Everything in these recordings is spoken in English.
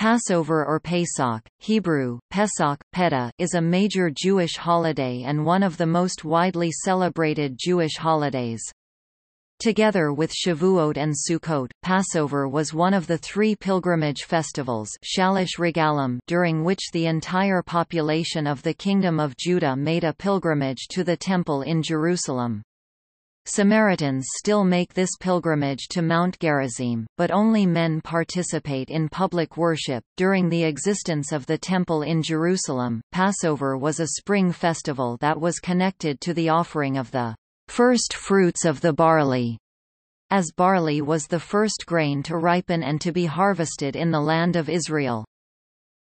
Passover or Pesach, Hebrew, Pesach, Peta, is a major Jewish holiday and one of the most widely celebrated Jewish holidays. Together with Shavuot and Sukkot, Passover was one of the three pilgrimage festivals Shalosh Regalim during which the entire population of the Kingdom of Judah made a pilgrimage to the Temple in Jerusalem. Samaritans still make this pilgrimage to Mount Gerizim, but only men participate in public worship. During the existence of the Temple in Jerusalem, Passover was a spring festival that was connected to the offering of the first fruits of the barley, as barley was the first grain to ripen and to be harvested in the land of Israel.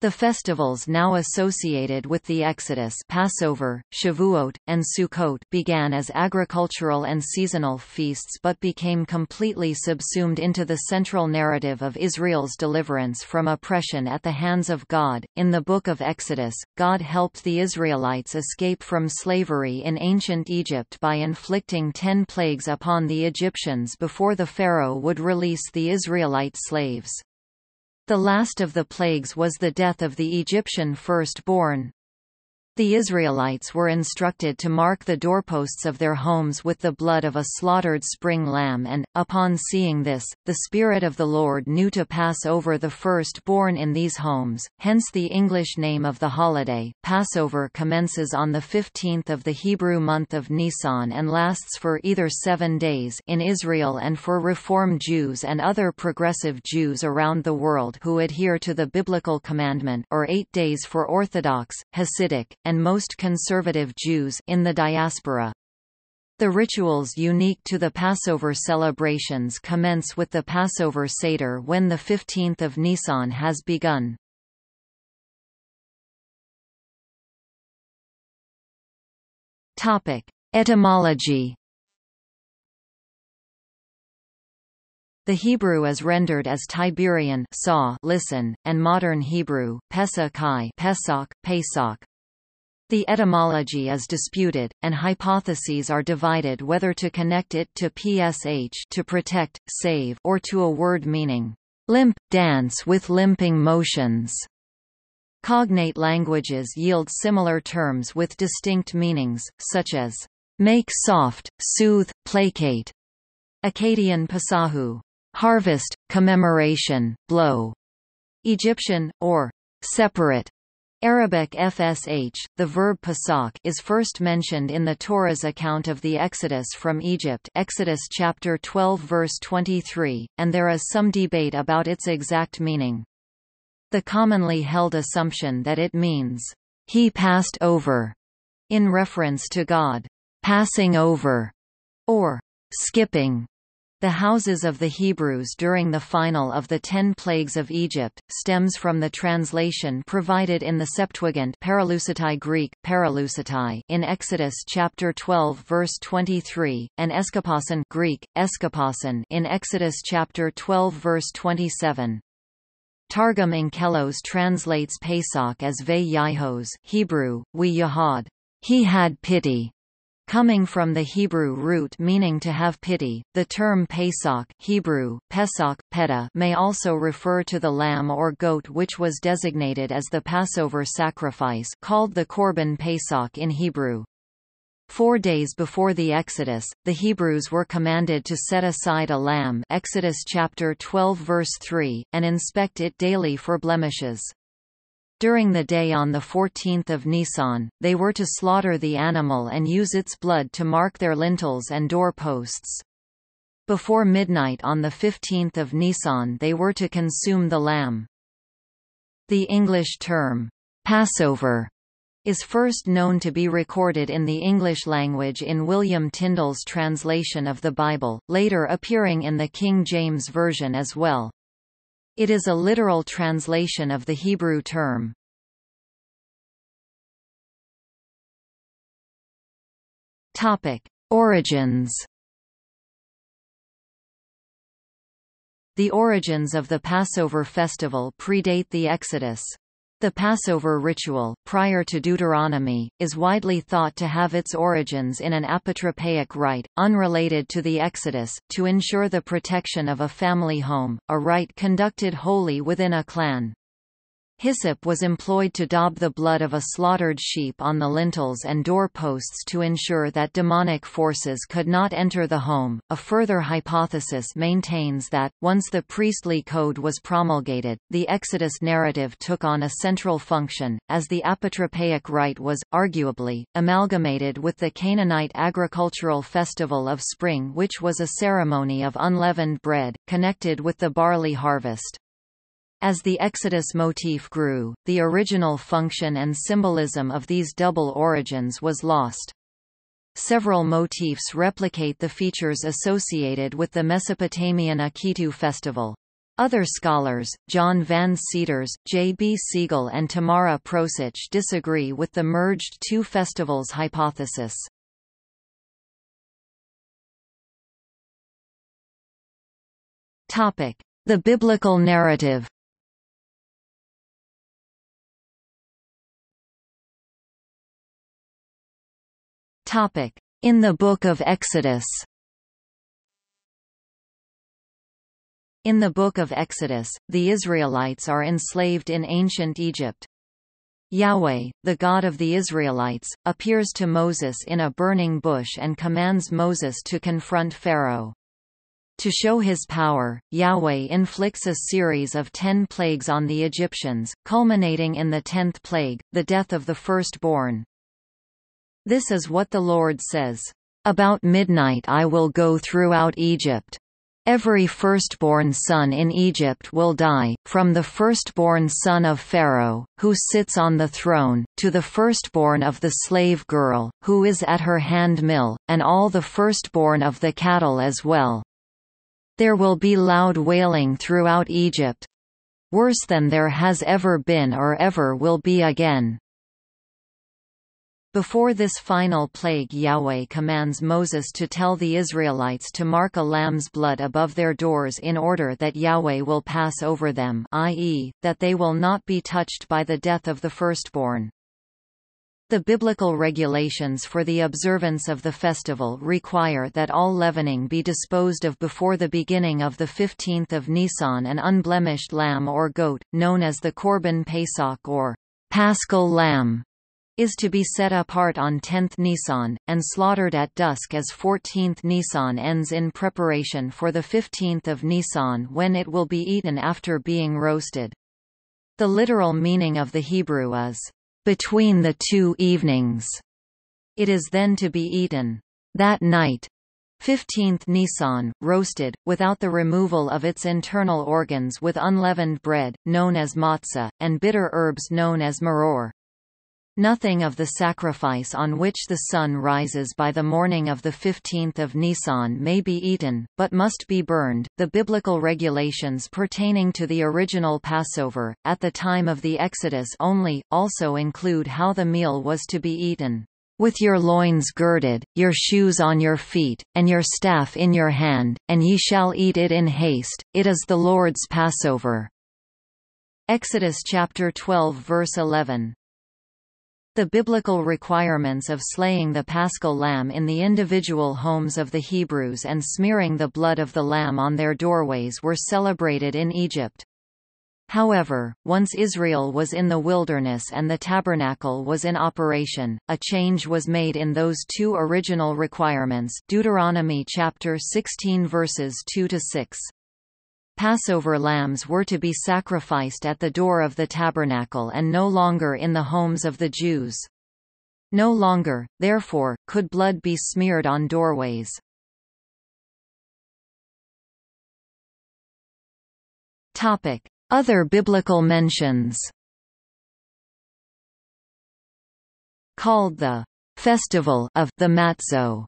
The festivals now associated with the Exodus Passover, Shavuot, and Sukkot began as agricultural and seasonal feasts but became completely subsumed into the central narrative of Israel's deliverance from oppression at the hands of God. In the Book of Exodus, God helped the Israelites escape from slavery in ancient Egypt by inflicting ten plagues upon the Egyptians before the Pharaoh would release the Israelite slaves. The last of the plagues was the death of the Egyptian firstborn. The Israelites were instructed to mark the doorposts of their homes with the blood of a slaughtered spring lamb and, upon seeing this, the Spirit of the Lord knew to pass over the first-born in these homes, hence the English name of the holiday. Passover commences on the 15th of the Hebrew month of Nisan and lasts for either seven days in Israel and for Reform Jews and other progressive Jews around the world who adhere to the biblical commandment or eight days for Orthodox, Hasidic, and most conservative Jews in the diaspora. The rituals unique to the Passover celebrations commence with the Passover Seder when the 15th of Nisan has begun. Topic: Etymology. The Hebrew is rendered as Tiberian saw, listen, and modern Hebrew, Pesach, Pesach, Pesach, the etymology is disputed, and hypotheses are divided whether to connect it to psh to protect, save or to a word meaning, limp, dance with limping motions. Cognate languages yield similar terms with distinct meanings, such as make soft, soothe, placate. Akkadian pasahu, harvest, commemoration, blow. Egyptian, or separate, Arabic fsh, the verb pasak is first mentioned in the Torah's account of the Exodus from Egypt Exodus chapter 12 verse 23, and there is some debate about its exact meaning. The commonly held assumption that it means, he passed over, in reference to God, passing over, or skipping. The houses of the Hebrews during the final of the Ten Plagues of Egypt, stems from the translation provided in the Septuagint Greek, in Exodus chapter 12 verse 23, and Eskepasen Greek, Eskepasen in Exodus chapter 12 verse 27. Targum Onkelos translates Pesach as Ve Yihos Hebrew, we Yahad. He had pity. Coming from the Hebrew root meaning to have pity, the term Pesach Hebrew, Pesach, Peta may also refer to the lamb or goat which was designated as the Passover sacrifice called the Korban Pesach in Hebrew. Four days before the Exodus, the Hebrews were commanded to set aside a lamb Exodus chapter 12 verse 3, and inspect it daily for blemishes. During the day on 14 Nisan, they were to slaughter the animal and use its blood to mark their lintels and door-posts. Before midnight on 15 Nisan they were to consume the lamb. The English term, Passover, is first known to be recorded in the English language in William Tyndale's translation of the Bible, later appearing in the King James Version as well. It is a literal translation of the Hebrew term. Topic: Origins. The origins of the Passover festival predate the Exodus. The Passover ritual, prior to Deuteronomy, is widely thought to have its origins in an apotropaic rite, unrelated to the Exodus, to ensure the protection of a family home, a rite conducted wholly within a clan. Hyssop was employed to daub the blood of a slaughtered sheep on the lintels and doorposts to ensure that demonic forces could not enter the home. A further hypothesis maintains that, once the priestly code was promulgated, the Exodus narrative took on a central function, as the apotropaic rite was, arguably, amalgamated with the Canaanite agricultural festival of spring, which was a ceremony of unleavened bread, connected with the barley harvest. As the Exodus motif grew, the original function and symbolism of these double origins was lost. Several motifs replicate the features associated with the Mesopotamian Akitu festival. Other scholars, John Van Seters, J. B. Segal and Tamara Prosic disagree with the merged two festivals hypothesis. The biblical narrative In the Book of Exodus In the Book of Exodus, the Israelites are enslaved in ancient Egypt. Yahweh, the God of the Israelites, appears to Moses in a burning bush and commands Moses to confront Pharaoh. To show his power, Yahweh inflicts a series of ten plagues on the Egyptians, culminating in the tenth plague, the death of the firstborn. This is what the Lord says. About midnight I will go throughout Egypt. Every firstborn son in Egypt will die, from the firstborn son of Pharaoh, who sits on the throne, to the firstborn of the slave girl, who is at her hand mill, and all the firstborn of the cattle as well. There will be loud wailing throughout Egypt. Worse than there has ever been or ever will be again. Before this final plague Yahweh commands Moses to tell the Israelites to mark a lamb's blood above their doors in order that Yahweh will pass over them i.e., that they will not be touched by the death of the firstborn. The biblical regulations for the observance of the festival require that all leavening be disposed of before the beginning of the 15th of Nisan an unblemished lamb or goat, known as the Korban Pesach or Paschal lamb, is to be set apart on 10th Nisan, and slaughtered at dusk as 14th Nisan ends in preparation for the 15th of Nisan when it will be eaten after being roasted. The literal meaning of the Hebrew is, "...between the two evenings." It is then to be eaten, "...that night." 15th Nisan, roasted, without the removal of its internal organs with unleavened bread, known as matzah, and bitter herbs known as maror. Nothing of the sacrifice on which the sun rises by the morning of the 15th of Nisan may be eaten, but must be burned. The biblical regulations pertaining to the original Passover, at the time of the Exodus only, also include how the meal was to be eaten. With your loins girded, your shoes on your feet, and your staff in your hand, and ye shall eat it in haste, it is the Lord's Passover. Exodus chapter 12 verse 11 the biblical requirements of slaying the paschal lamb in the individual homes of the Hebrews and smearing the blood of the lamb on their doorways were celebrated in Egypt. However, once Israel was in the wilderness and the tabernacle was in operation, a change was made in those two original requirements Deuteronomy chapter 16 verses 2 to 6. Passover lambs were to be sacrificed at the door of the tabernacle and no longer in the homes of the Jews. No longer, therefore, could blood be smeared on doorways. Topic. Other biblical mentions Called the Festival of the Matzo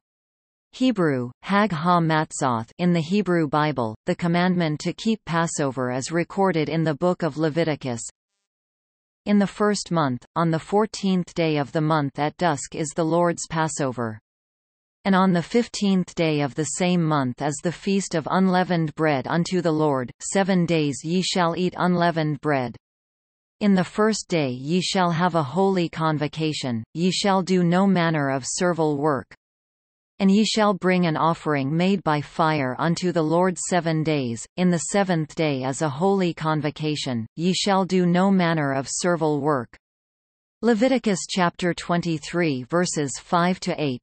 Hebrew, Hag ha-Matzoth in the Hebrew Bible, the commandment to keep Passover is recorded in the Book of Leviticus. In the first month, on the fourteenth day of the month at dusk is the Lord's Passover. And on the fifteenth day of the same month is the feast of unleavened bread unto the Lord, seven days ye shall eat unleavened bread. In the first day ye shall have a holy convocation, ye shall do no manner of servile work. And ye shall bring an offering made by fire unto the Lord seven days, in the seventh day as a holy convocation, ye shall do no manner of servile work. Leviticus chapter 23 verses 5 to 8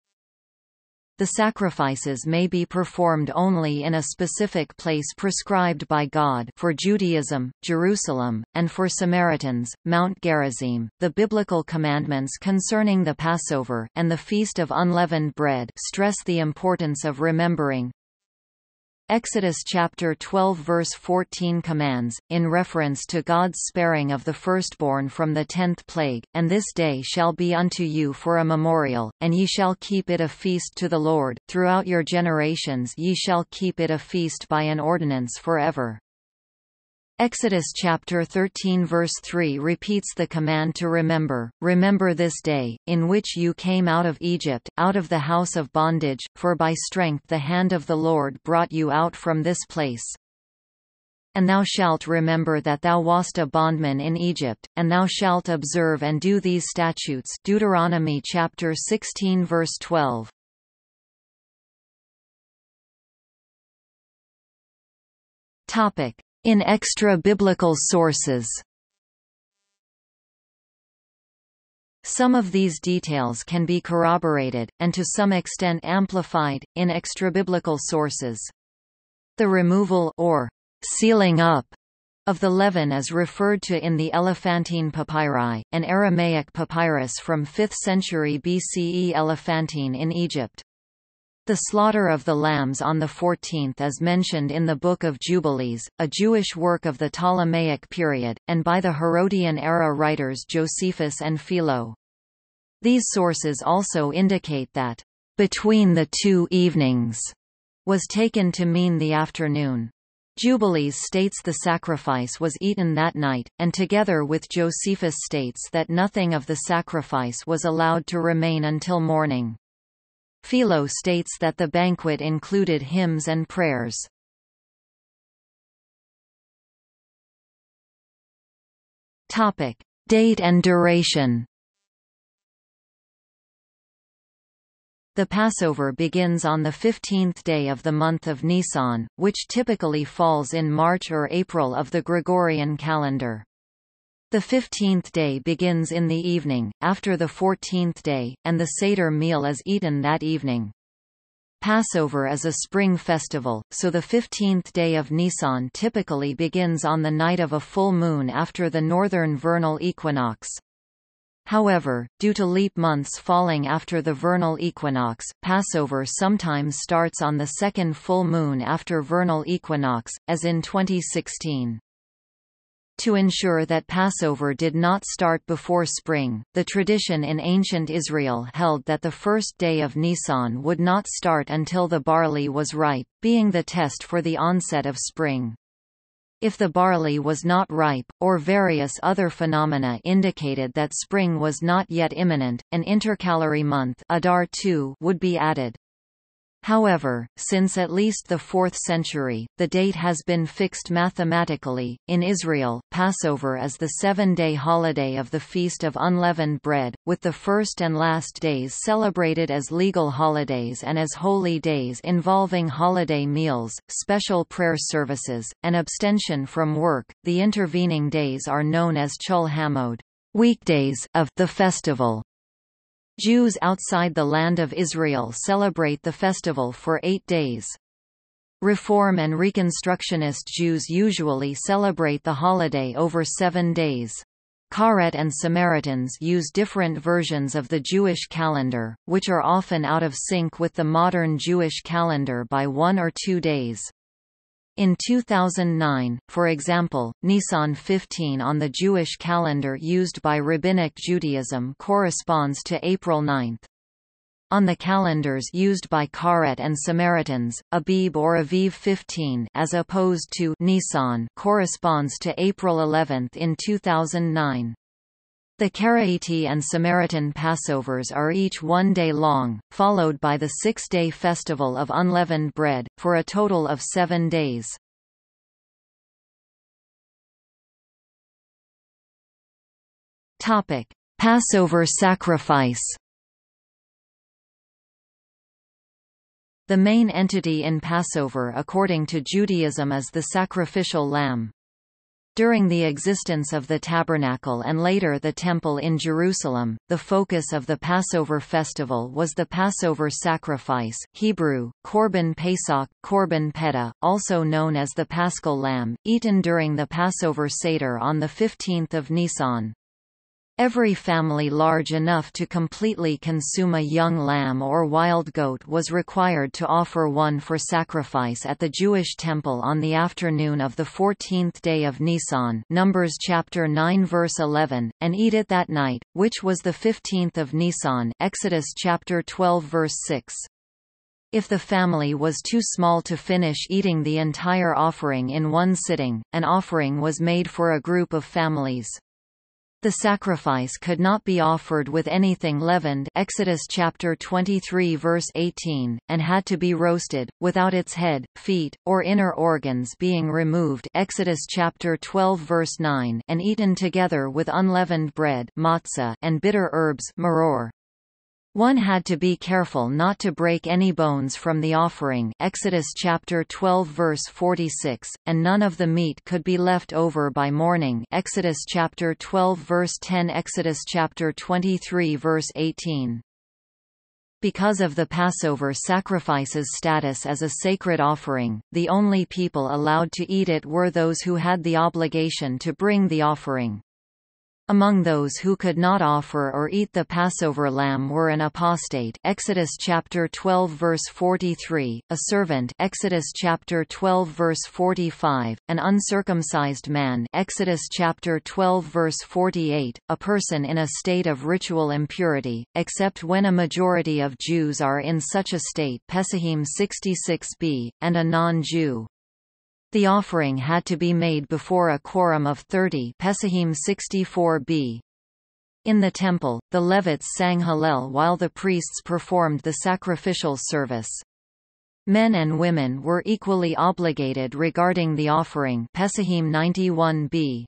the sacrifices may be performed only in a specific place prescribed by God for Judaism, Jerusalem, and for Samaritans, Mount Gerizim. The biblical commandments concerning the Passover and the Feast of Unleavened Bread stress the importance of remembering, Exodus chapter 12 verse 14 commands, in reference to God's sparing of the firstborn from the tenth plague, And this day shall be unto you for a memorial, and ye shall keep it a feast to the Lord, throughout your generations ye shall keep it a feast by an ordinance forever. Exodus chapter 13 verse 3 repeats the command to remember, Remember this day, in which you came out of Egypt, out of the house of bondage, for by strength the hand of the Lord brought you out from this place. And thou shalt remember that thou wast a bondman in Egypt, and thou shalt observe and do these statutes Deuteronomy chapter 16 verse 12. Topic. In extra-biblical sources Some of these details can be corroborated, and to some extent amplified, in extrabiblical sources. The removal or sealing up of the leaven is referred to in the Elephantine Papyri, an Aramaic papyrus from 5th century BCE Elephantine in Egypt. The slaughter of the lambs on the 14th is mentioned in the Book of Jubilees, a Jewish work of the Ptolemaic period, and by the Herodian-era writers Josephus and Philo. These sources also indicate that, "...between the two evenings," was taken to mean the afternoon. Jubilees states the sacrifice was eaten that night, and together with Josephus states that nothing of the sacrifice was allowed to remain until morning. Philo states that the banquet included hymns and prayers. Topic: Date and duration. The Passover begins on the 15th day of the month of Nisan, which typically falls in March or April of the Gregorian calendar. The fifteenth day begins in the evening, after the fourteenth day, and the Seder meal is eaten that evening. Passover is a spring festival, so the 15th day of Nisan typically begins on the night of a full moon after the northern vernal equinox. However, due to leap months falling after the vernal equinox, Passover sometimes starts on the second full moon after vernal equinox, as in 2016. To ensure that Passover did not start before spring, the tradition in ancient Israel held that the first day of Nisan would not start until the barley was ripe, being the test for the onset of spring. If the barley was not ripe, or various other phenomena indicated that spring was not yet imminent, an intercalary month Adar would be added. However, since at least the 4th century, the date has been fixed mathematically. In Israel, Passover is the seven day holiday of the Feast of Unleavened Bread, with the first and last days celebrated as legal holidays and as holy days involving holiday meals, special prayer services, and abstention from work. The intervening days are known as Chol HaMoed weekdays of the festival. Jews outside the Land of Israel celebrate the festival for eight days. Reform and Reconstructionist Jews usually celebrate the holiday over seven days. Karaite and Samaritans use different versions of the Jewish calendar, which are often out of sync with the modern Jewish calendar by one or two days. In 2009, for example, Nisan 15 on the Jewish calendar used by Rabbinic Judaism corresponds to April 9. On the calendars used by Karaite and Samaritans, Abib or Aviv 15 as opposed to Nisan corresponds to April 11 in 2009. The Karaite and Samaritan Passovers are each one day long, followed by the six-day festival of unleavened bread, for a total of seven days. Topic: Passover sacrifice The main entity in Passover according to Judaism is the sacrificial lamb. During the existence of the Tabernacle and later the Temple in Jerusalem, the focus of the Passover festival was the Passover sacrifice Hebrew, Korban Pesach, Korban Peta, also known as the Paschal Lamb, eaten during the Passover Seder on 15 Nisan. Every family large enough to completely consume a young lamb or wild goat was required to offer one for sacrifice at the Jewish temple on the afternoon of the 14th day of Nisan Numbers chapter 9 verse 11, and eat it that night, which was the 15th of Nisan Exodus chapter 12 verse 6. If the family was too small to finish eating the entire offering in one sitting, an offering was made for a group of families. The sacrifice could not be offered with anything leavened Exodus chapter 23 verse 18, and had to be roasted, without its head, feet, or inner organs being removed Exodus chapter 12 verse 9 and eaten together with unleavened bread matzah and bitter herbs maror. One had to be careful not to break any bones from the offering Exodus chapter 12 verse 46, and none of the meat could be left over by morning Exodus chapter 12 verse 10 Exodus chapter 23 verse 18. Because of the Passover sacrifice's status as a sacred offering, the only people allowed to eat it were those who had the obligation to bring the offering. Among those who could not offer or eat the Passover lamb were an apostate Exodus chapter 12 verse 43, a servant Exodus chapter 12 verse 45, an uncircumcised man Exodus chapter 12 verse 48, a person in a state of ritual impurity, except when a majority of Jews are in such a state Pesahim 66b, and a non-Jew. The offering had to be made before a quorum of 30 Pesahim 64b. In the temple, the Levites sang Hallel while the priests performed the sacrificial service. Men and women were equally obligated regarding the offering Pesahim 91b.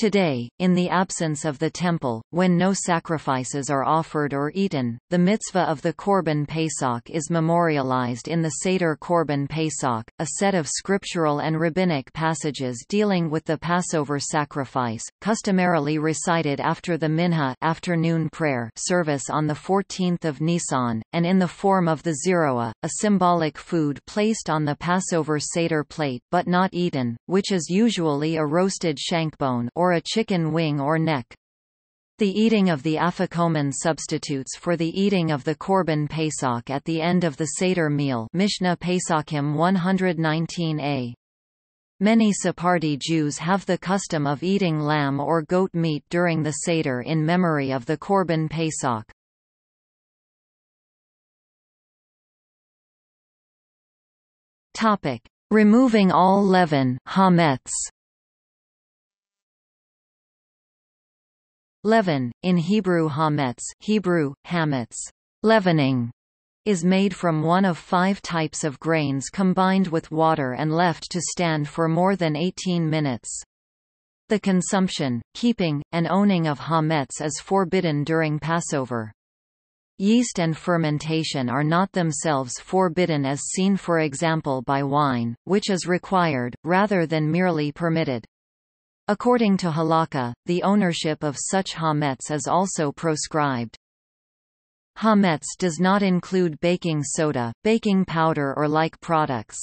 Today, in the absence of the temple, when no sacrifices are offered or eaten, the mitzvah of the Korban Pesach is memorialized in the Seder Korban Pesach, a set of scriptural and rabbinic passages dealing with the Passover sacrifice, customarily recited after the Minha afternoon prayer service on the 14th of Nisan, and in the form of the zeroah, a symbolic food placed on the Passover Seder plate but not eaten, which is usually a roasted shankbone or or a chicken wing or neck. The eating of the afikomen substitutes for the eating of the korban pesach at the end of the Seder meal Mishnah Pesachim 119a. Many Sephardi Jews have the custom of eating lamb or goat meat during the Seder in memory of the korban pesach. Topic: Removing all leaven, hametz. Leaven, in Hebrew hametz Hebrew, hametz, leavening, is made from one of five types of grains combined with water and left to stand for more than 18 minutes. The consumption, keeping, and owning of hametz is forbidden during Passover. Yeast and fermentation are not themselves forbidden as seen for example by wine, which is required, rather than merely permitted. According to halakha, the ownership of such hametz is also proscribed. Hametz does not include baking soda, baking powder or like products.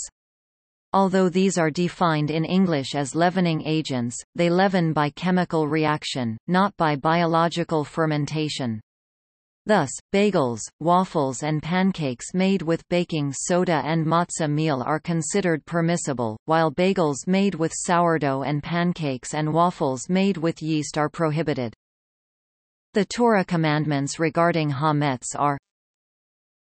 Although these are defined in English as leavening agents, they leaven by chemical reaction, not by biological fermentation. Thus, bagels, waffles and pancakes made with baking soda and matzah meal are considered permissible, while bagels made with sourdough and pancakes and waffles made with yeast are prohibited. The Torah commandments regarding hametz are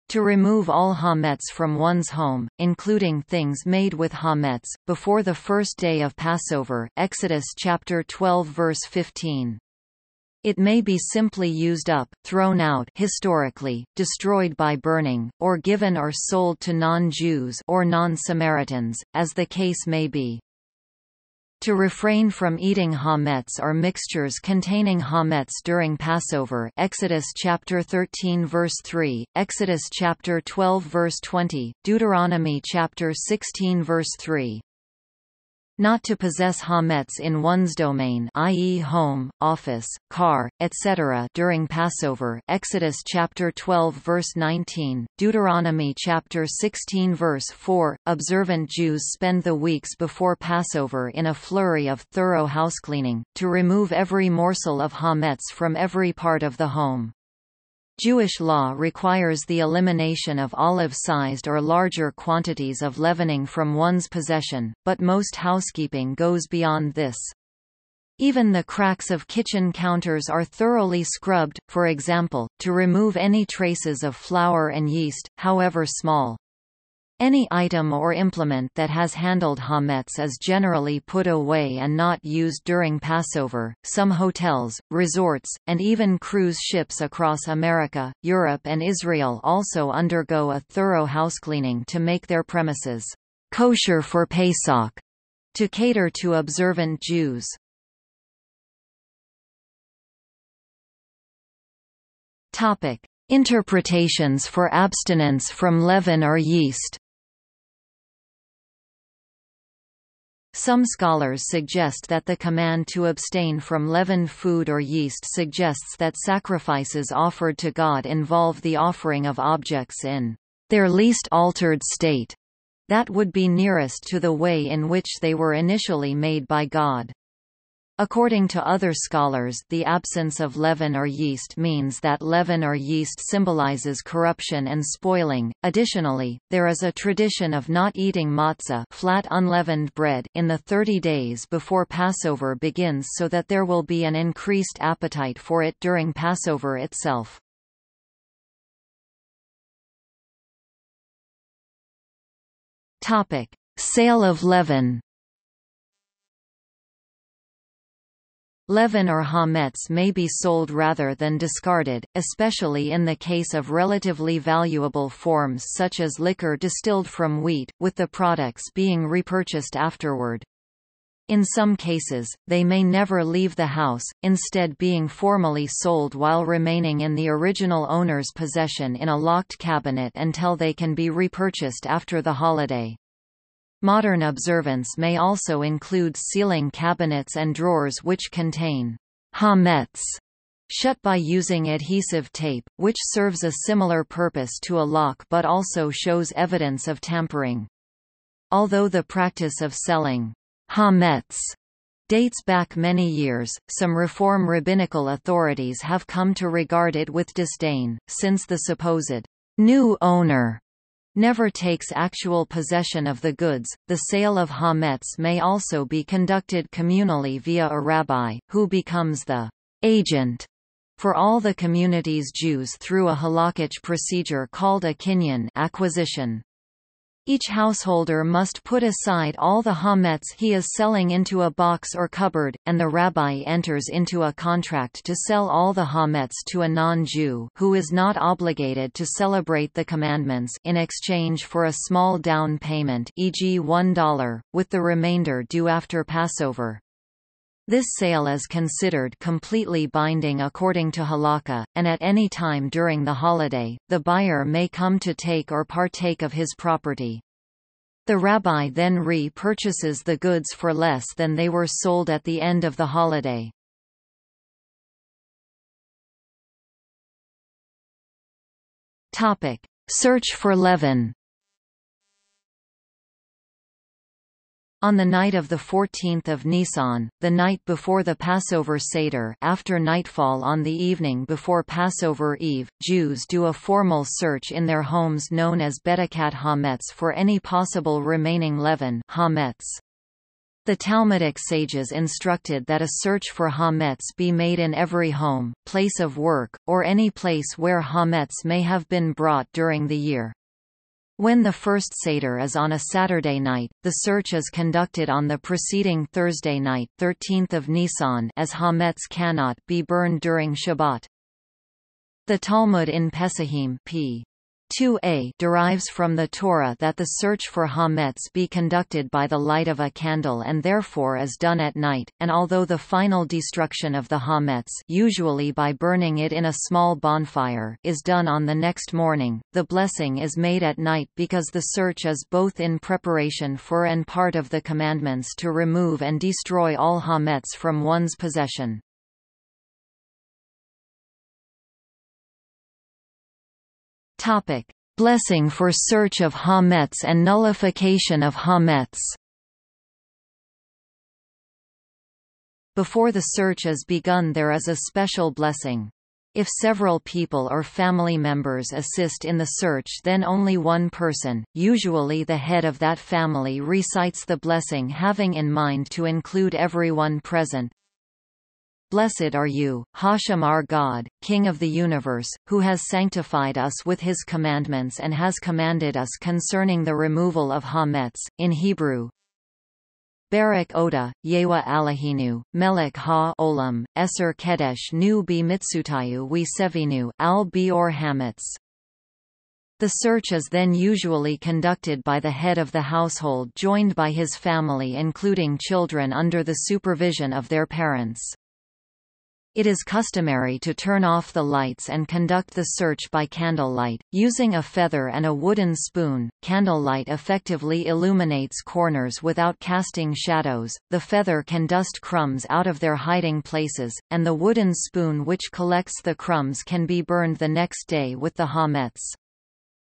to remove all hametz from one's home, including things made with hametz, before the first day of Passover Exodus chapter 12 verse 15. It may be simply used up, thrown out historically, destroyed by burning, or given or sold to non-Jews or non-Samaritans, as the case may be. To refrain from eating hametz or mixtures containing hametz during Passover Exodus chapter 13 verse 3, Exodus chapter 12 verse 20, Deuteronomy chapter 16 verse 3 not to possess hametz in one's domain i.e. home, office, car, etc. during Passover Exodus chapter 12 verse 19, Deuteronomy chapter 16 verse 4. Observant Jews spend the weeks before Passover in a flurry of thorough housecleaning, to remove every morsel of hametz from every part of the home. Jewish law requires the elimination of olive-sized or larger quantities of leavening from one's possession, but most housekeeping goes beyond this. Even the cracks of kitchen counters are thoroughly scrubbed, for example, to remove any traces of flour and yeast, however small. Any item or implement that has handled hametz is generally put away and not used during Passover. Some hotels, resorts, and even cruise ships across America, Europe, and Israel also undergo a thorough housecleaning to make their premises kosher for Pesach to cater to observant Jews. Topic: Interpretations for abstinence from leaven or yeast. Some scholars suggest that the command to abstain from leavened food or yeast suggests that sacrifices offered to God involve the offering of objects in their least altered state, that would be nearest to the way in which they were initially made by God. According to other scholars the absence of leaven or yeast means that leaven or yeast symbolizes corruption and spoiling. Additionally, there is a tradition of not eating matzah flat unleavened bread in the 30 days before Passover begins so that there will be an increased appetite for it during Passover itself. Topic: Sale of leaven Leaven or hametz may be sold rather than discarded, especially in the case of relatively valuable forms such as liquor distilled from wheat, with the products being repurchased afterward. In some cases, they may never leave the house, instead being formally sold while remaining in the original owner's possession in a locked cabinet until they can be repurchased after the holiday. Modern observance may also include sealing cabinets and drawers which contain hametz shut by using adhesive tape, which serves a similar purpose to a lock but also shows evidence of tampering. Although the practice of selling hametz dates back many years, some Reform rabbinical authorities have come to regard it with disdain, since the supposed new owner never takes actual possession of the goods. The sale of hametz may also be conducted communally via a rabbi, who becomes the agent for all the community's Jews through a halakhic procedure called a kinyan acquisition. Each householder must put aside all the hametz he is selling into a box or cupboard, and the rabbi enters into a contract to sell all the hametz to a non-Jew who is not obligated to celebrate the commandments in exchange for a small down payment e.g. $1, with the remainder due after Passover. This sale is considered completely binding according to halakha, and at any time during the holiday, the buyer may come to take or partake of his property. The rabbi then re-purchases the goods for less than they were sold at the end of the holiday. Search for leaven On the night of 14 Nisan, the night before the Passover Seder after nightfall on the evening before Passover Eve, Jews do a formal search in their homes known as Bedikat Hametz for any possible remaining leaven hametz. The Talmudic sages instructed that a search for hametz be made in every home, place of work, or any place where hametz may have been brought during the year. When the first Seder is on a Saturday night, the search is conducted on the preceding Thursday night 13th of Nisan as Hametz cannot be burned during Shabbat. The Talmud in Pesachim p. 2a derives from the Torah that the search for Hametz be conducted by the light of a candle and therefore is done at night, and although the final destruction of the Hametz usually by burning it in a small bonfire is done on the next morning, the blessing is made at night because the search is both in preparation for and part of the commandments to remove and destroy all Hametz from one's possession. Topic: Blessing for search of Hametz and nullification of Hametz. Before the search is begun there is a special blessing. If several people or family members assist in the search then only one person, usually the head of that family recites the blessing having in mind to include everyone present, Blessed are you, Hashem our God, King of the universe, who has sanctified us with his commandments and has commanded us concerning the removal of Hametz, in Hebrew. Barak Oda, Yewa Alahinu, Melech Ha Olam, Eser Kedesh Nu Bi Mitsutayu We Sevinu, Al Bior Hametz. The search is then usually conducted by the head of the household joined by his family including children under the supervision of their parents. It is customary to turn off the lights and conduct the search by candlelight, using a feather and a wooden spoon. Candlelight effectively illuminates corners without casting shadows, the feather can dust crumbs out of their hiding places, and the wooden spoon which collects the crumbs can be burned the next day with the hametz.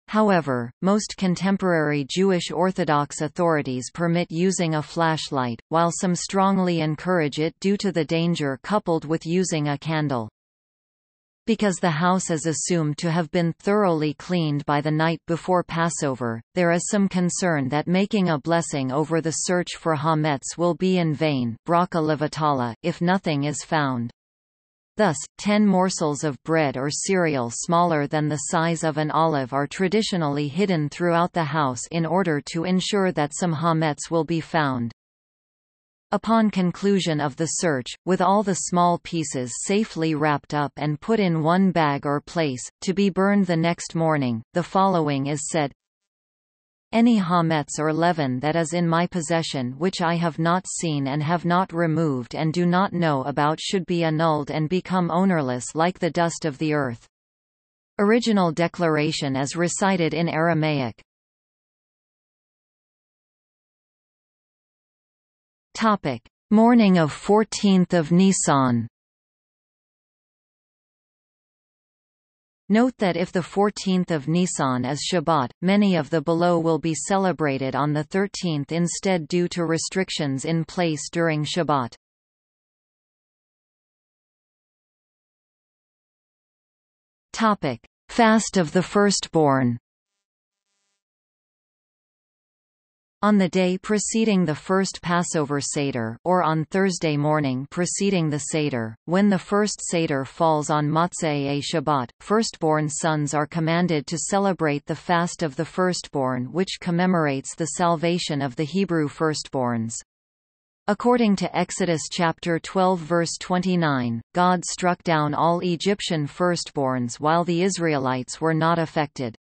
However, most contemporary Jewish Orthodox authorities permit using a flashlight, while some strongly encourage it due to the danger coupled with using a candle. Because the house is assumed to have been thoroughly cleaned by the night before Passover, there is some concern that making a blessing over the search for Hametz will be in vain if nothing is found. Thus, ten morsels of bread or cereal smaller than the size of an olive are traditionally hidden throughout the house in order to ensure that some hametz will be found. Upon conclusion of the search, with all the small pieces safely wrapped up and put in one bag or place, to be burned the next morning, the following is said any hametz or leaven that is in my possession which I have not seen and have not removed and do not know about should be annulled and become ownerless like the dust of the earth. Original declaration as recited in Aramaic. Topic: Morning of 14th of Nisan. Note that if the 14th of Nisan is Shabbat, many of the below will be celebrated on the 13th instead due to restrictions in place during Shabbat. Topic: Fast of the Firstborn. On the day preceding the first Passover Seder or on Thursday morning preceding the Seder, when the first Seder falls on Motzei Shabbat, firstborn sons are commanded to celebrate the fast of the firstborn which commemorates the salvation of the Hebrew firstborns. According to Exodus chapter 12 verse 29, God struck down all Egyptian firstborns while the Israelites were not affected.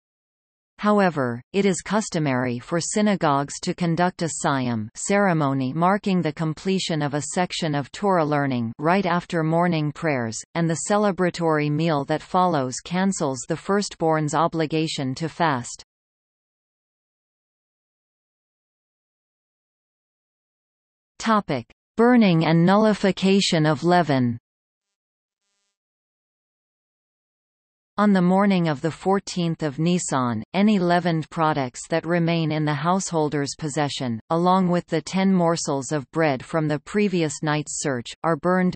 However, it is customary for synagogues to conduct a siyum ceremony marking the completion of a section of Torah learning right after morning prayers, and the celebratory meal that follows cancels the firstborn's obligation to fast. Burning and nullification of leaven On the morning of 14 Nisan, any leavened products that remain in the householder's possession, along with the ten morsels of bread from the previous night's search, are burned.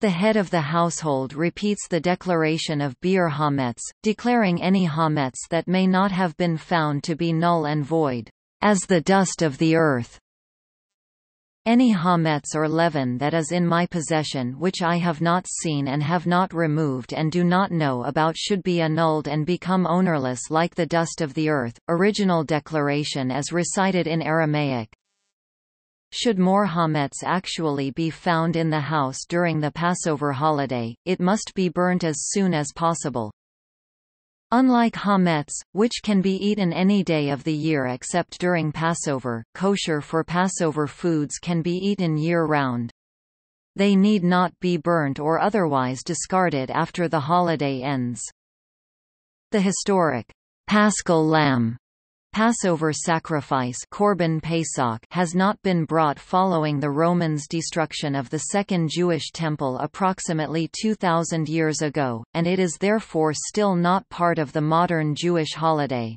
The head of the household repeats the declaration of Bir hametz, declaring any hametz that may not have been found to be null and void, as the dust of the earth. Any hametz or leaven that is in my possession which I have not seen and have not removed and do not know about should be annulled and become ownerless like the dust of the earth. Original declaration as recited in Aramaic. Should more hametz actually be found in the house during the Passover holiday, it must be burnt as soon as possible. Unlike hametz, which can be eaten any day of the year except during Passover, kosher for Passover foods can be eaten year-round. They need not be burnt or otherwise discarded after the holiday ends. The historic Paschal lamb Passover sacrifice Korban Pesach has not been brought following the Romans' destruction of the Second Jewish Temple approximately 2,000 years ago, and it is therefore still not part of the modern Jewish holiday.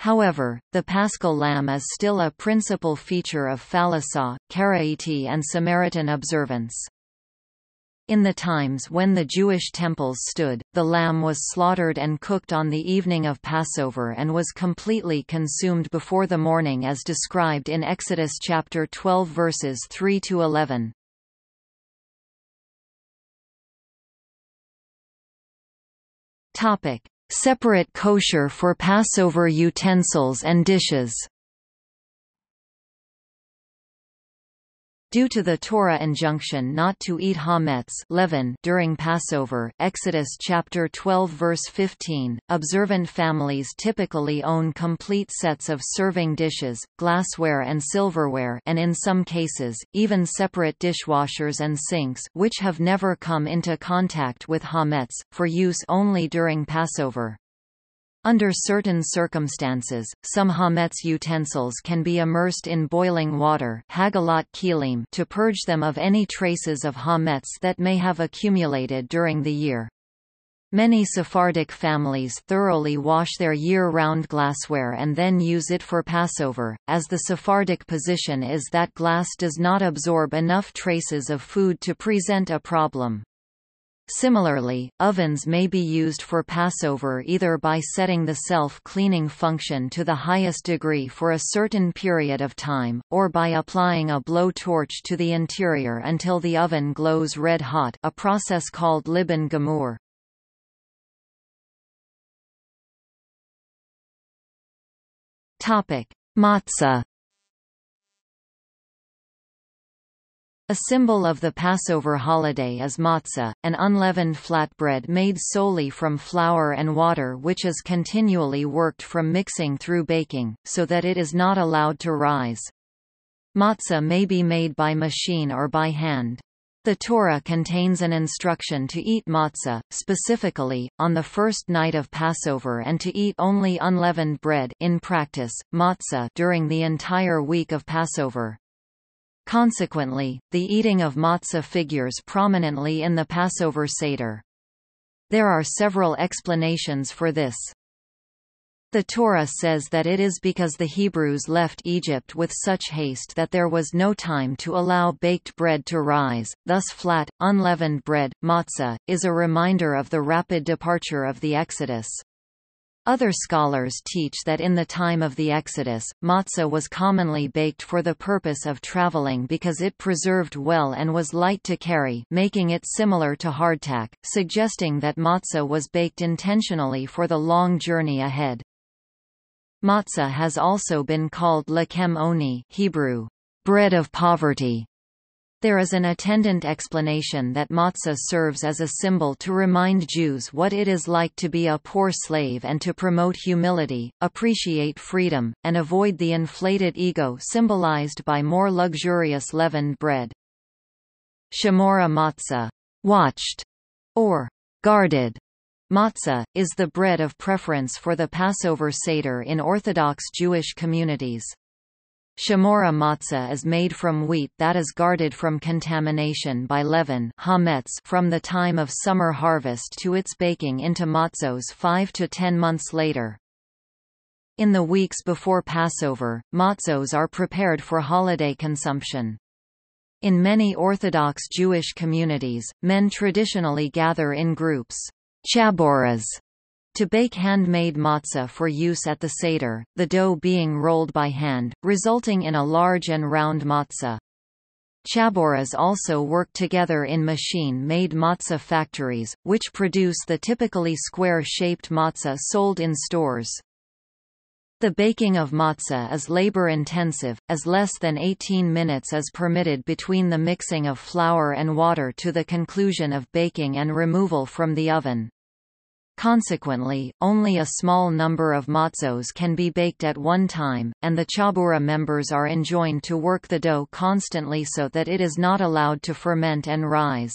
However, the Paschal Lamb is still a principal feature of Falasha, Karaite and Samaritan observance. In the times when the Jewish temples stood, the lamb was slaughtered and cooked on the evening of Passover and was completely consumed before the morning as described in Exodus chapter 12 verses 3 to 11. Topic: Separate kosher for Passover utensils and dishes. Due to the Torah injunction not to eat hametz leaven during Passover, Exodus chapter 12 verse 15, observant families typically own complete sets of serving dishes, glassware and silverware and in some cases, even separate dishwashers and sinks which have never come into contact with hametz, for use only during Passover. Under certain circumstances, some hametz utensils can be immersed in boiling water to purge them of any traces of hametz that may have accumulated during the year. Many Sephardic families thoroughly wash their year-round glassware and then use it for Passover, as the Sephardic position is that glass does not absorb enough traces of food to present a problem. Similarly, ovens may be used for Passover either by setting the self-cleaning function to the highest degree for a certain period of time, or by applying a blow torch to the interior until the oven glows red hot a process called libun gamur. Matzah A symbol of the Passover holiday is matzah, an unleavened flatbread made solely from flour and water which is continually worked from mixing through baking, so that it is not allowed to rise. Matzah may be made by machine or by hand. The Torah contains an instruction to eat matzah, specifically, on the first night of Passover and to eat only unleavened bread in practice, matzah during the entire week of Passover. Consequently, the eating of matzah figures prominently in the Passover Seder. There are several explanations for this. The Torah says that it is because the Hebrews left Egypt with such haste that there was no time to allow baked bread to rise, thus flat, unleavened bread, matzah, is a reminder of the rapid departure of the Exodus. Other scholars teach that in the time of the Exodus, matzah was commonly baked for the purpose of traveling because it preserved well and was light to carry making it similar to hardtack, suggesting that matzah was baked intentionally for the long journey ahead. Matzah has also been called lechem oni Hebrew, bread of poverty, there is an attendant explanation that matzah serves as a symbol to remind Jews what it is like to be a poor slave and to promote humility, appreciate freedom, and avoid the inflated ego symbolized by more luxurious leavened bread. Shmura matzah, watched, or guarded, Matzah, is the bread of preference for the Passover Seder in Orthodox Jewish communities. Shmura matzah is made from wheat that is guarded from contamination by leaven from the time of summer harvest to its baking into matzos 5 to 10 months later. In the weeks before Passover, matzos are prepared for holiday consumption. In many Orthodox Jewish communities, men traditionally gather in groups, chaburas, to bake handmade matzah for use at the Seder, the dough being rolled by hand, resulting in a large and round matzah. Chaburas also work together in machine-made matzah factories, which produce the typically square-shaped matzah sold in stores. The baking of matzah is labor-intensive, as less than 18 minutes is permitted between the mixing of flour and water to the conclusion of baking and removal from the oven. Consequently, only a small number of matzos can be baked at one time, and the chabura members are enjoined to work the dough constantly so that it is not allowed to ferment and rise.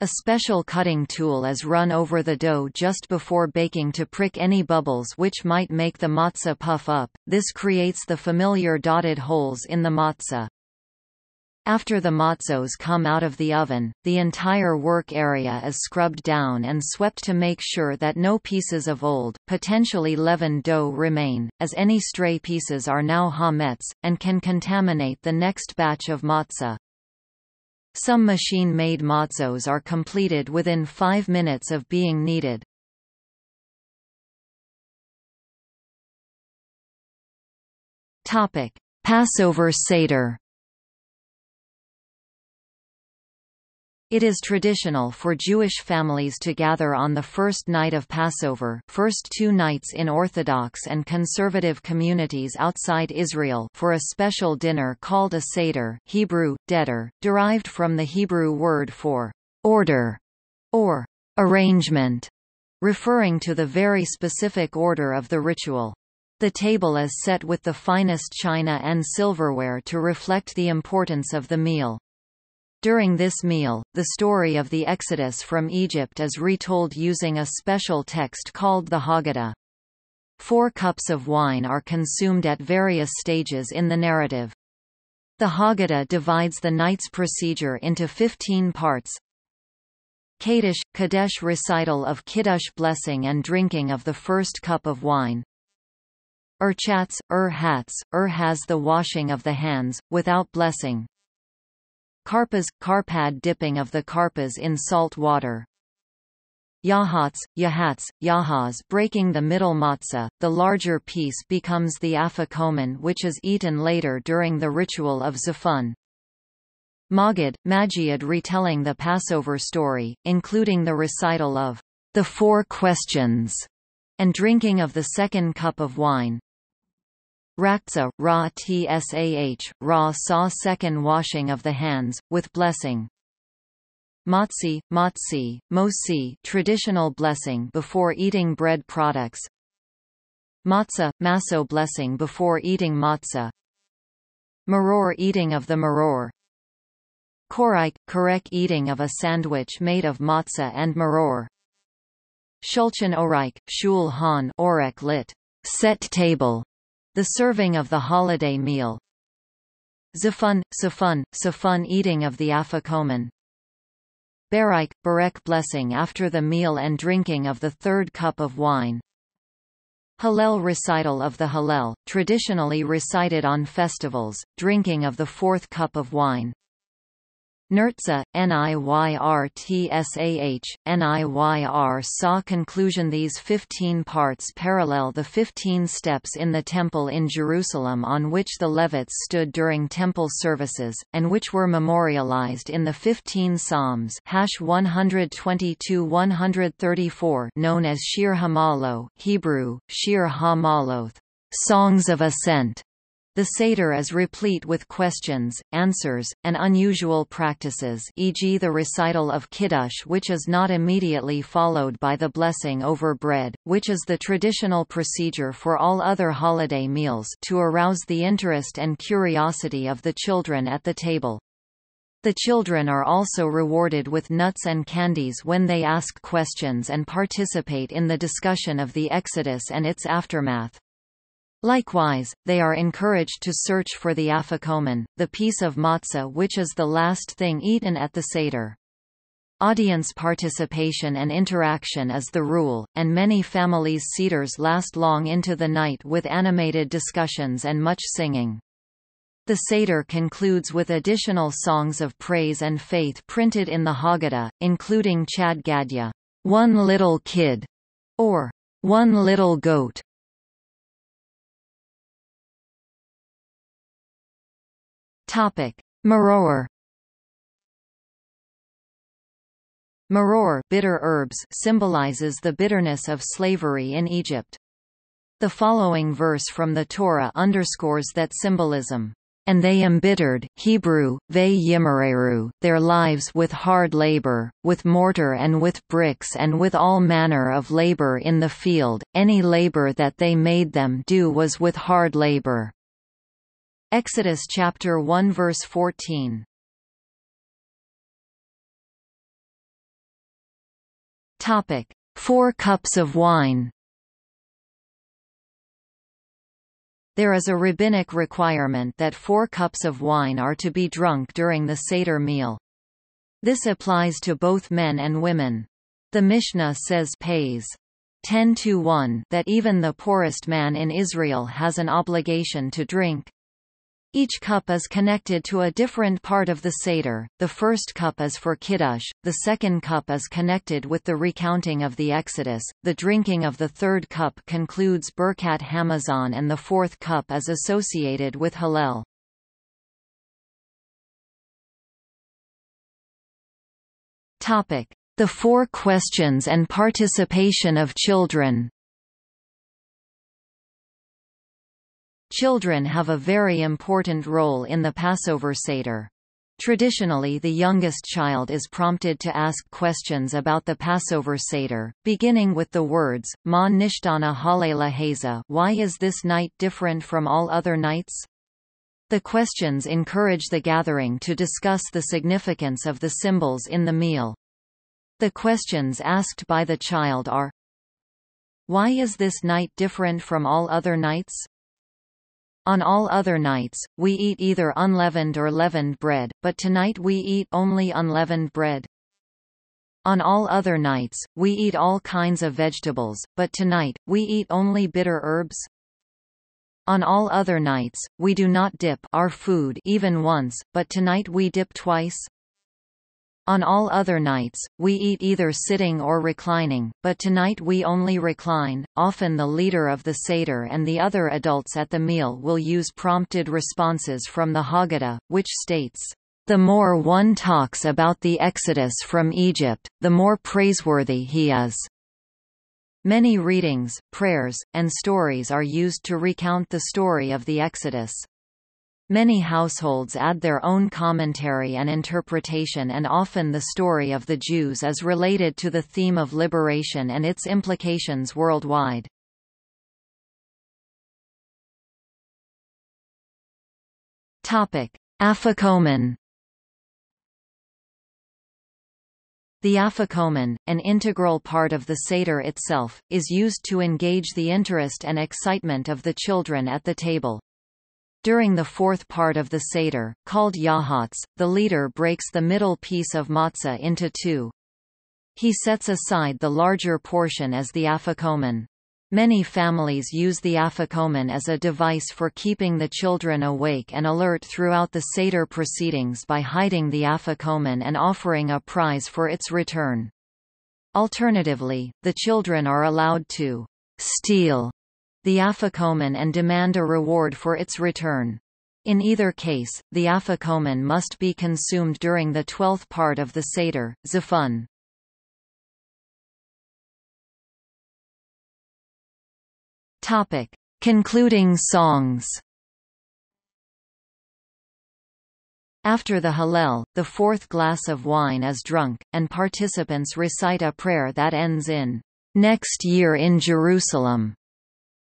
A special cutting tool is run over the dough just before baking to prick any bubbles which might make the matzah puff up, this creates the familiar dotted holes in the matzah. After the matzos come out of the oven, the entire work area is scrubbed down and swept to make sure that no pieces of old, potentially leavened dough remain, as any stray pieces are now hametz, and can contaminate the next batch of matzah. Some machine-made matzos are completed within five minutes of being kneaded. Passover Seder It is traditional for Jewish families to gather on the first night of Passover first two nights in Orthodox and conservative communities outside Israel for a special dinner called a Seder Hebrew, Deder, derived from the Hebrew word for order or arrangement, referring to the very specific order of the ritual. The table is set with the finest china and silverware to reflect the importance of the meal. During this meal, the story of the Exodus from Egypt is retold using a special text called the Haggadah. Four cups of wine are consumed at various stages in the narrative. The Haggadah divides the night's procedure into 15 parts. Kaddish – Kadesh recital of Kiddush blessing and drinking of the first cup of wine. Er Urchatz, Ur er hats, Ur has the washing of the hands, without blessing. Karpas – Karpad dipping of the karpas in salt water. Yahats, Yahats, Yahas breaking the middle matzah, the larger piece becomes the afikomen which is eaten later during the ritual of Tzafun. Magid, Magiad retelling the Passover story, including the recital of the four questions and drinking of the second cup of wine. Raktza, Ra Tshah, Ra saw second washing of the hands, with blessing. Motzi, Motzi, Mosi traditional blessing before eating bread products. Matzah, Maso blessing before eating matzah. Maror eating of the maror. Korike, korek eating of a sandwich made of matzah and maror. Shulchan orike, shul han orek lit, set table, the serving of the holiday meal. Tzafun, safun, safun eating of the afikomen. Barike, barek blessing after the meal and drinking of the third cup of wine. Hallel recital of the Hallel, traditionally recited on festivals, drinking of the fourth cup of wine. Nirtza, Niyartshah, Niyr saw conclusion These 15 parts parallel the 15 steps in the Temple in Jerusalem on which the Levites stood during temple services, and which were memorialized in the 15 Psalms Hash 122-134 known as Shir Hamalo Hebrew, Shir Hamaloth, Songs of Ascent. The Seder is replete with questions, answers, and unusual practices e.g. the recital of Kiddush which is not immediately followed by the blessing over bread, which is the traditional procedure for all other holiday meals to arouse the interest and curiosity of the children at the table. The children are also rewarded with nuts and candies when they ask questions and participate in the discussion of the Exodus and its aftermath. Likewise, they are encouraged to search for the afikomen, the piece of matzah which is the last thing eaten at the Seder. Audience participation and interaction is the rule, and many families' Seders last long into the night with animated discussions and much singing. The Seder concludes with additional songs of praise and faith printed in the Haggadah, including Chad Gadya, One Little Kid, or One Little Goat. Topic: Maror. Maror bitter herbs symbolizes the bitterness of slavery in Egypt. The following verse from the Torah underscores that symbolism. And they embittered Hebrew, ve their lives with hard labor, with mortar and with bricks and with all manner of labor in the field, any labor that they made them do was with hard labor. Exodus chapter 1 verse 14 Topic: Four cups of wine. There is a rabbinic requirement that four cups of wine are to be drunk during the Seder meal. This applies to both men and women. The Mishnah says pays 10 to 1 that even the poorest man in Israel has an obligation to drink. Each cup is connected to a different part of the Seder. The first cup is for Kiddush, the second cup is connected with the recounting of the Exodus, the drinking of the third cup concludes Birkat Hamazon and the fourth cup is associated with Hallel. The four questions and participation of children Children have a very important role in the Passover Seder. Traditionally the youngest child is prompted to ask questions about the Passover Seder, beginning with the words, Ma nishtana halela haza why is this night different from all other nights? The questions encourage the gathering to discuss the significance of the symbols in the meal. The questions asked by the child are Why is this night different from all other nights? On all other nights, we eat either unleavened or leavened bread, but tonight we eat only unleavened bread. On all other nights, we eat all kinds of vegetables, but tonight, we eat only bitter herbs. On all other nights, we do not dip our food even once, but tonight we dip twice. On all other nights, we eat either sitting or reclining, but tonight we only recline. Often the leader of the Seder and the other adults at the meal will use prompted responses from the Haggadah, which states, The more one talks about the exodus from Egypt, the more praiseworthy he is. Many readings, prayers, and stories are used to recount the story of the Exodus. Many households add their own commentary and interpretation and often the story of the Jews is related to the theme of liberation and its implications worldwide. Afikoman The afikoman, an integral part of the Seder itself, is used to engage the interest and excitement of the children at the table. During the fourth part of the Seder, called Yahats, the leader breaks the middle piece of matzah into two. He sets aside the larger portion as the afikoman. Many families use the afikoman as a device for keeping the children awake and alert throughout the Seder proceedings by hiding the afikoman and offering a prize for its return. Alternatively, the children are allowed to steal the afikoman and demand a reward for its return. In either case, the afikoman must be consumed during the twelfth part of the Seder, Tzafun. Topic. Concluding songs After the Hallel, the fourth glass of wine is drunk, and participants recite a prayer that ends in, "...next year in Jerusalem."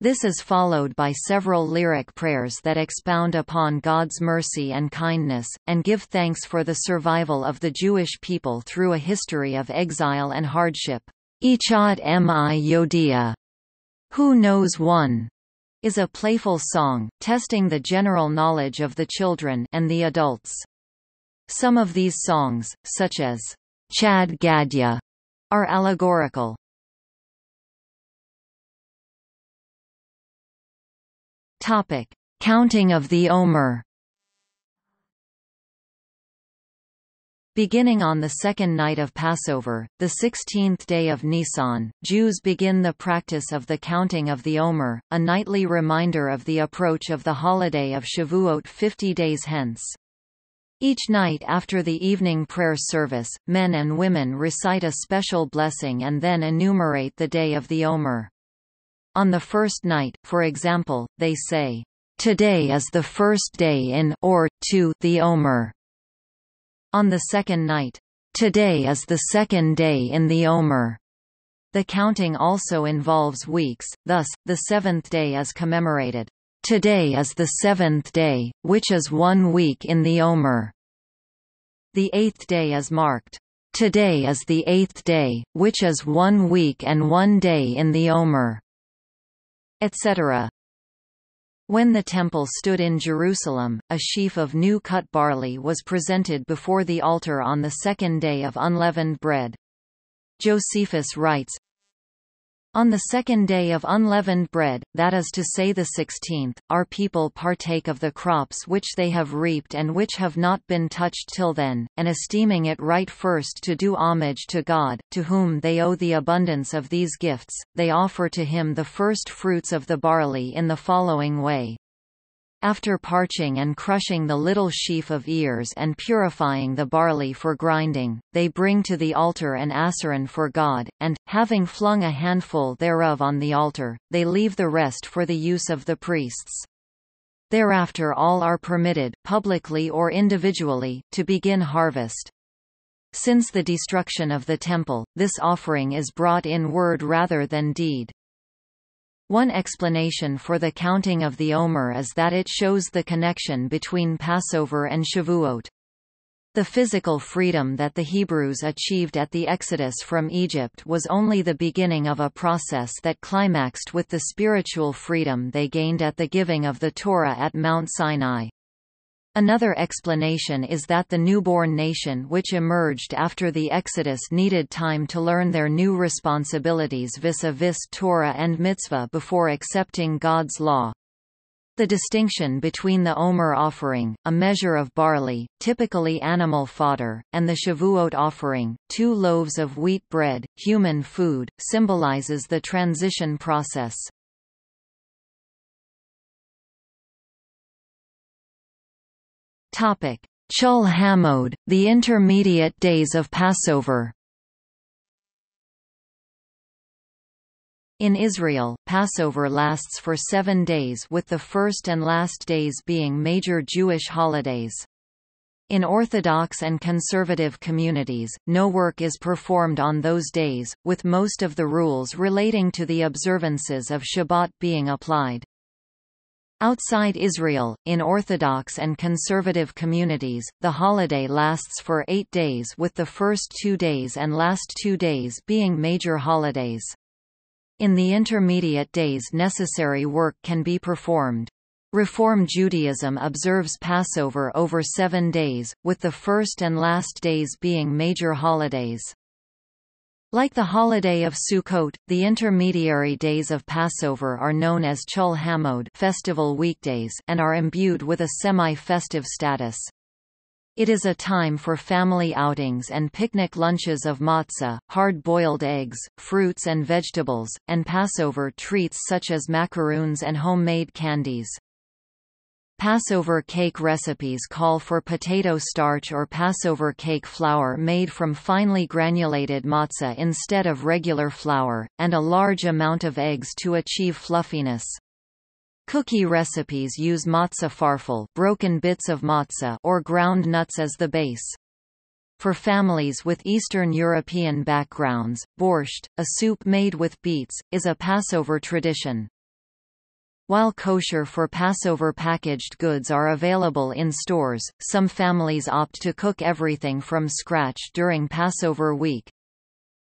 This is followed by several lyric prayers that expound upon God's mercy and kindness, and give thanks for the survival of the Jewish people through a history of exile and hardship. Echad mi yodia, Who Knows One, is a playful song, testing the general knowledge of the children and the adults. Some of these songs, such as Chad Gadya, are allegorical. Topic: Counting of the Omer. Beginning on the second night of Passover, the sixteenth day of Nisan, Jews begin the practice of the counting of the Omer, a nightly reminder of the approach of the holiday of Shavuot 50 days hence. Each night after the evening prayer service, men and women recite a special blessing and then enumerate the day of the Omer. On the first night, for example, they say, Today is the first day in or to the Omer. On the second night, Today is the second day in the Omer. The counting also involves weeks, thus, the seventh day is commemorated. Today is the seventh day, which is one week in the Omer. The eighth day is marked. Today is the eighth day, which is one week and one day in the Omer. Etc. When the temple stood in Jerusalem, a sheaf of new cut barley was presented before the altar on the second day of unleavened bread. Josephus writes, on the second day of unleavened bread, that is to say the sixteenth, our people partake of the crops which they have reaped and which have not been touched till then, and esteeming it right first to do homage to God, to whom they owe the abundance of these gifts, they offer to him the first fruits of the barley in the following way. After parching and crushing the little sheaf of ears and purifying the barley for grinding, they bring to the altar an assaron for God, and, having flung a handful thereof on the altar, they leave the rest for the use of the priests. Thereafter all are permitted, publicly or individually, to begin harvest. Since the destruction of the temple, this offering is brought in word rather than deed. One explanation for the counting of the Omer is that it shows the connection between Passover and Shavuot. The physical freedom that the Hebrews achieved at the Exodus from Egypt was only the beginning of a process that climaxed with the spiritual freedom they gained at the giving of the Torah at Mount Sinai. Another explanation is that the newborn nation which emerged after the Exodus needed time to learn their new responsibilities vis-a-vis -vis Torah and mitzvah before accepting God's law. The distinction between the Omer offering, a measure of barley, typically animal fodder, and the Shavuot offering, two loaves of wheat bread, human food, symbolizes the transition process. Topic: Chol HaMoed, the intermediate days of Passover. In Israel, Passover lasts for seven days with the first and last days being major Jewish holidays. In Orthodox and conservative communities, no work is performed on those days, with most of the rules relating to the observances of Shabbat being applied. Outside Israel, in Orthodox and conservative communities, the holiday lasts for eight days with the first two days and last two days being major holidays. In the intermediate days necessary work can be performed. Reform Judaism observes Passover over seven days, with the first and last days being major holidays. Like the holiday of Sukkot, the intermediary days of Passover are known as Chol HaMoed festival weekdays and are imbued with a semi-festive status. It is a time for family outings and picnic lunches of matzah, hard-boiled eggs, fruits and vegetables, and Passover treats such as macaroons and homemade candies. Passover cake recipes call for potato starch or Passover cake flour made from finely granulated matzah instead of regular flour, and a large amount of eggs to achieve fluffiness. Cookie recipes use matzah farfel broken bits of matzah or ground nuts as the base. For families with Eastern European backgrounds, borscht, a soup made with beets, is a Passover tradition. While kosher for Passover packaged goods are available in stores, some families opt to cook everything from scratch during Passover week.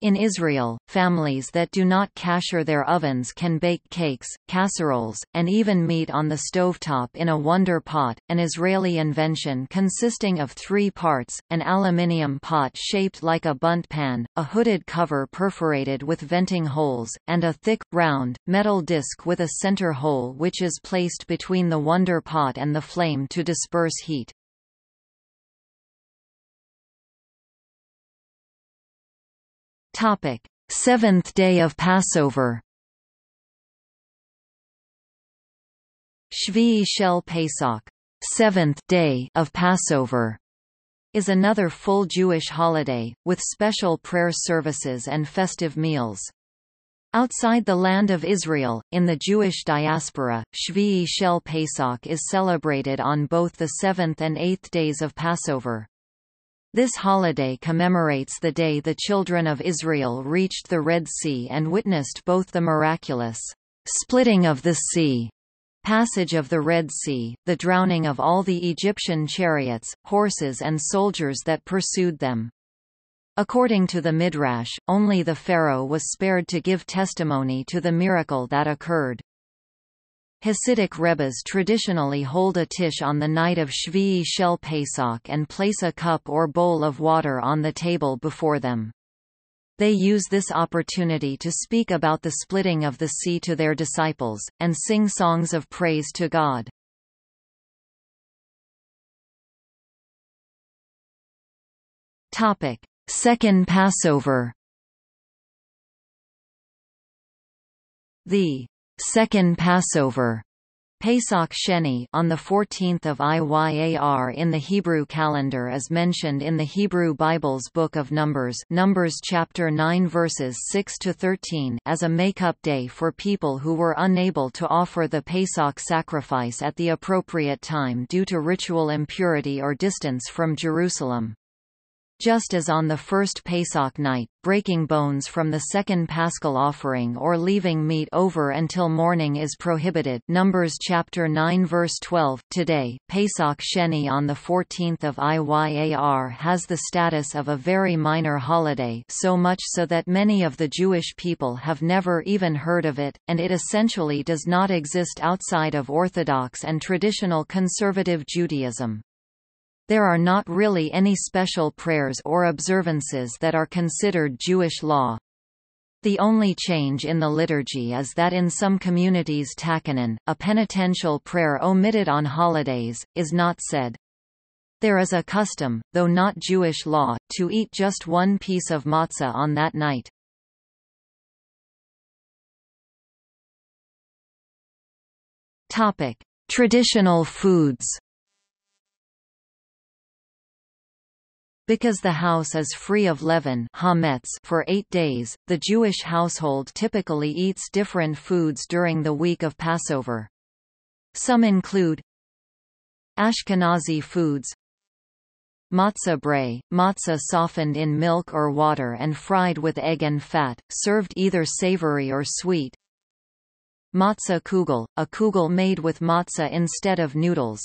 In Israel, families that do not kasher their ovens can bake cakes, casseroles, and even meat on the stovetop in a wonder pot, an Israeli invention consisting of three parts, an aluminium pot shaped like a Bundt pan, a hooded cover perforated with venting holes, and a thick, round, metal disc with a center hole which is placed between the wonder pot and the flame to disperse heat. Topic: Seventh day of Passover. Shvi'i Shel Pesach, seventh day of Passover, is another full Jewish holiday, with special prayer services and festive meals. Outside the land of Israel, in the Jewish diaspora, Shvi'i Shel Pesach is celebrated on both the seventh and eighth days of Passover. This holiday commemorates the day the children of Israel reached the Red Sea and witnessed both the miraculous splitting of the sea passage of the Red Sea, the drowning of all the Egyptian chariots, horses and soldiers that pursued them. According to the Midrash, only the pharaoh was spared to give testimony to the miracle that occurred. Hasidic Rebbes traditionally hold a tish on the night of Shvi'i Shel Pesach and place a cup or bowl of water on the table before them. They use this opportunity to speak about the splitting of the sea to their disciples, and sing songs of praise to God. Second Passover The Second Passover Pesach Sheni on the 14th of Iyar in the Hebrew calendar is mentioned in the Hebrew Bible's Book of Numbers, Numbers chapter 9 verses 6 to 13, as a make-up day for people who were unable to offer the Pesach sacrifice at the appropriate time due to ritual impurity or distance from Jerusalem. Just as on the first Pesach night, breaking bones from the second Paschal offering or leaving meat over until morning is prohibited Numbers chapter 9 verse 12. Today, Pesach Sheni on the 14th of Iyar has the status of a very minor holiday so much so that many of the Jewish people have never even heard of it, and it essentially does not exist outside of Orthodox and traditional conservative Judaism. There are not really any special prayers or observances that are considered Jewish law. The only change in the liturgy is that in some communities tachanun, a penitential prayer omitted on holidays, is not said. There is a custom, though not Jewish law, to eat just one piece of matzah on that night. Topic: Traditional foods. Because the house is free of leaven for eight days, the Jewish household typically eats different foods during the week of Passover. Some include Ashkenazi foods Matzah bray, matzah softened in milk or water and fried with egg and fat, served either savory or sweet. Matzah kugel, a kugel made with matzah instead of noodles.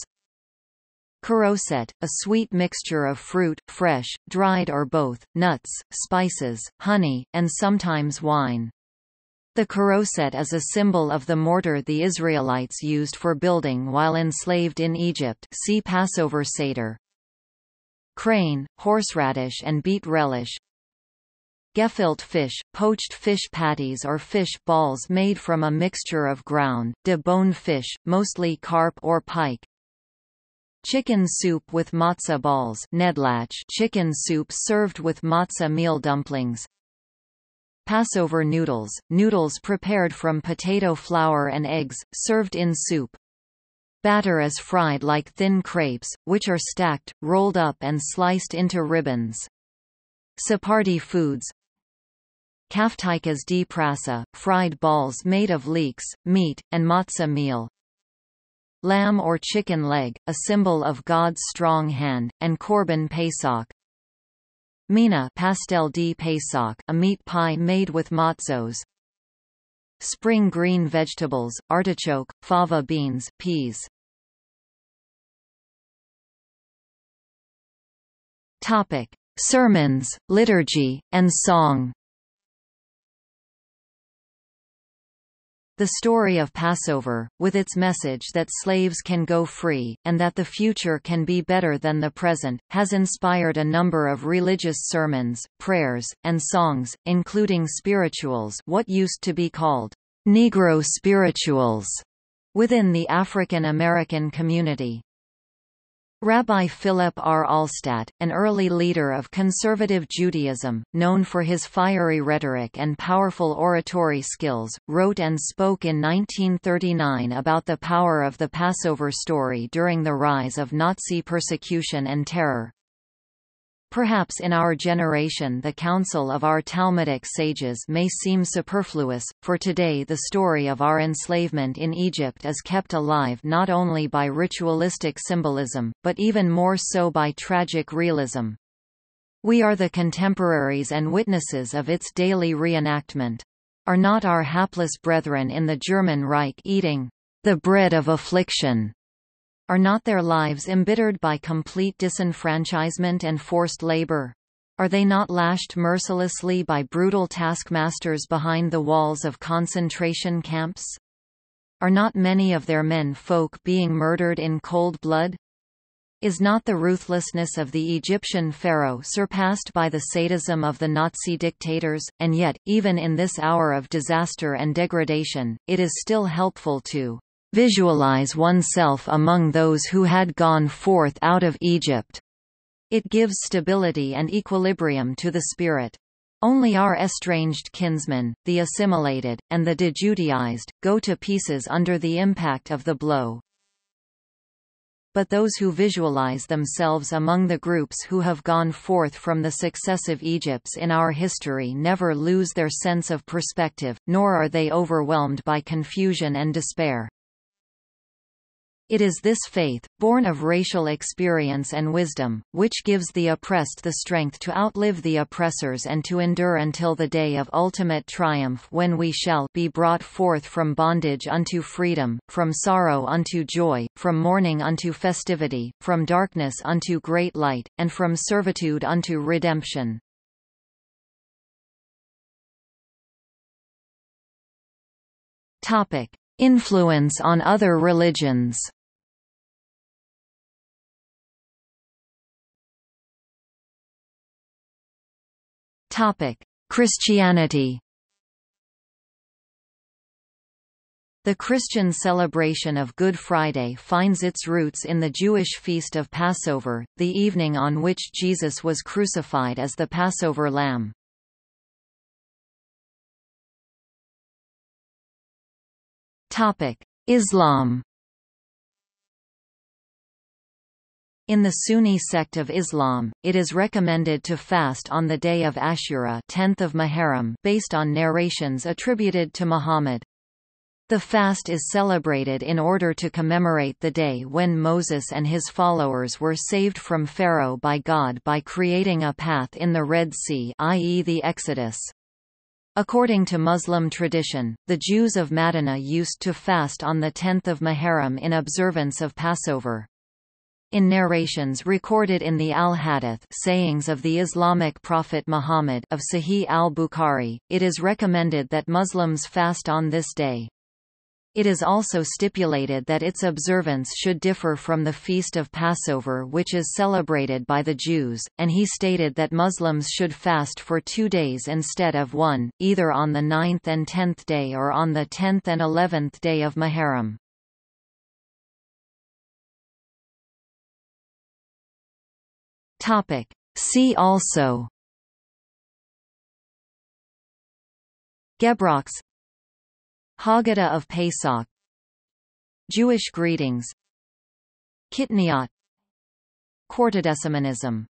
Charoset, a sweet mixture of fruit, fresh, dried or both, nuts, spices, honey, and sometimes wine. The charoset is a symbol of the mortar the Israelites used for building while enslaved in Egypt see Passover Seder. Chrain, horseradish and beet relish Gefilte fish, poached fish patties or fish balls made from a mixture of ground, de-boned fish, mostly carp or pike, Chicken soup with matzah balls kneidlach chicken soup served with matzah meal dumplings Passover noodles, noodles prepared from potato flour and eggs, served in soup. Batter is fried like thin crepes, which are stacked, rolled up and sliced into ribbons. Sephardi foods Kafteikas di prasa, fried balls made of leeks, meat, and matzah meal lamb or chicken leg, a symbol of God's strong hand, and Korban Pesach. Mina pastel di Pesach, a meat pie made with matzos. Spring green vegetables, artichoke, fava beans, peas. Topic: Sermons, liturgy, and song. The story of Passover, with its message that slaves can go free, and that the future can be better than the present, has inspired a number of religious sermons, prayers, and songs, including spirituals what used to be called Negro spirituals within the African American community. Rabbi Philip R. Alstat, an early leader of conservative Judaism, known for his fiery rhetoric and powerful oratory skills, wrote and spoke in 1939 about the power of the Passover story during the rise of Nazi persecution and terror. Perhaps in our generation the counsel of our Talmudic sages may seem superfluous, for today the story of our enslavement in Egypt is kept alive not only by ritualistic symbolism, but even more so by tragic realism. We are the contemporaries and witnesses of its daily reenactment. Are not our hapless brethren in the German Reich eating the bread of affliction? Are not their lives embittered by complete disenfranchisement and forced labor? Are they not lashed mercilessly by brutal taskmasters behind the walls of concentration camps? Are not many of their men folk being murdered in cold blood? Is not the ruthlessness of the Egyptian pharaoh surpassed by the sadism of the Nazi dictators, and yet, even in this hour of disaster and degradation, it is still helpful to visualize oneself among those who had gone forth out of Egypt. It gives stability and equilibrium to the spirit. Only our estranged kinsmen, the assimilated, and the dejudaized, go to pieces under the impact of the blow but those who visualize themselves among the groups who have gone forth from the successive Egypts in our history never lose their sense of perspective, nor are they overwhelmed by confusion and despair. It is this faith, born of racial experience and wisdom, which gives the oppressed the strength to outlive the oppressors and to endure until the day of ultimate triumph when we shall be brought forth from bondage unto freedom, from sorrow unto joy, from mourning unto festivity, from darkness unto great light, and from servitude unto redemption. Topic. Influence on other religions Christianity. The Christian celebration of Good Friday finds its roots in the Jewish feast of Passover, the evening on which Jesus was crucified as the Passover lamb. Topic: Islam In the Sunni sect of Islam, it is recommended to fast on the day of Ashura 10th of Muharram based on narrations attributed to Muhammad. The fast is celebrated in order to commemorate the day when Moses and his followers were saved from Pharaoh by God by creating a path in the Red Sea i.e. the Exodus. According to Muslim tradition, the Jews of Madinah used to fast on the 10th of Muharram in observance of Passover. In narrations recorded in the Al-Hadith sayings of the Islamic prophet Muhammad of Sahih al-Bukhari, it is recommended that Muslims fast on this day. It is also stipulated that its observance should differ from the Feast of Passover which is celebrated by the Jews, and he stated that Muslims should fast for two days instead of one, either on the ninth and tenth day or on the tenth and eleventh day of Muharram. See also Gebrochts Haggadah of Pesach Jewish greetings Kitniyot Quartodecimanism